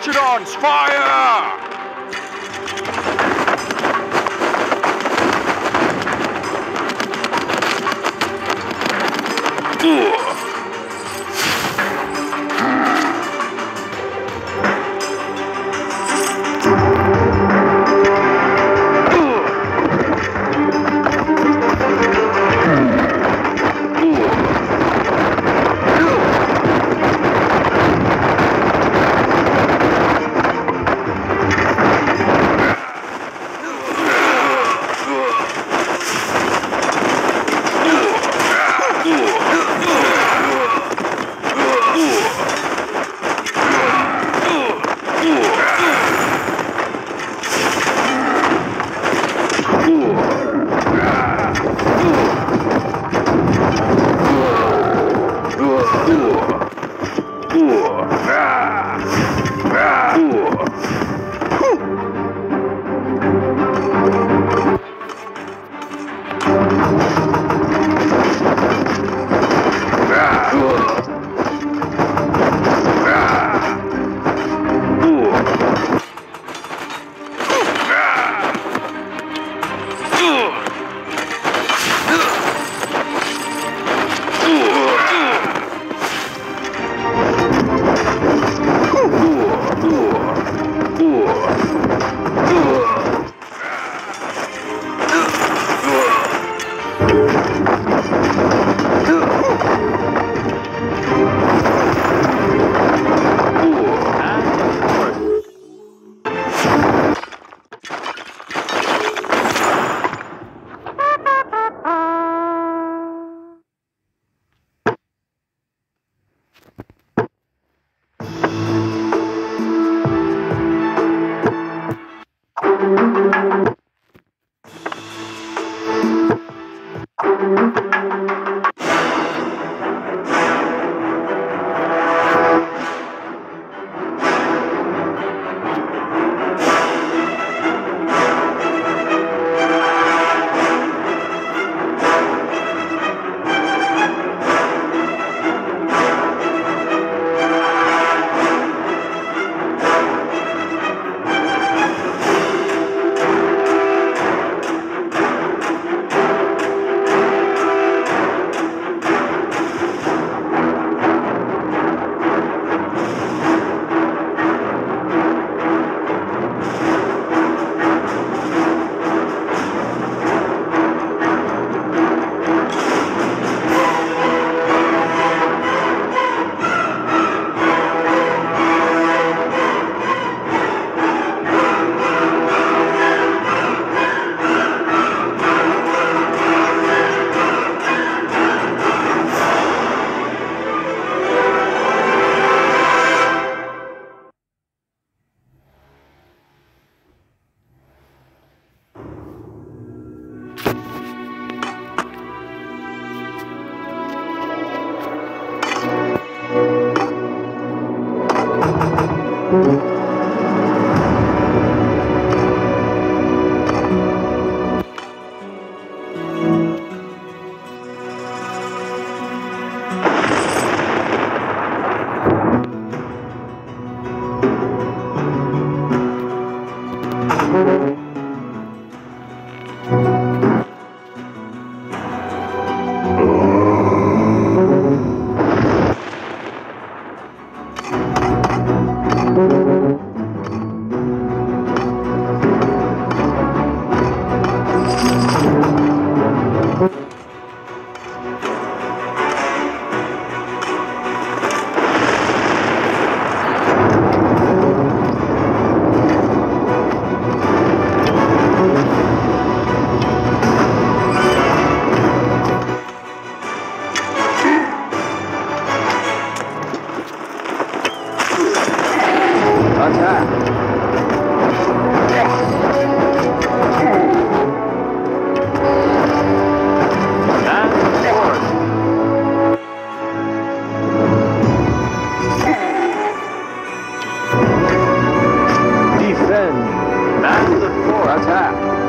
Archidons, fire! Thank 老陈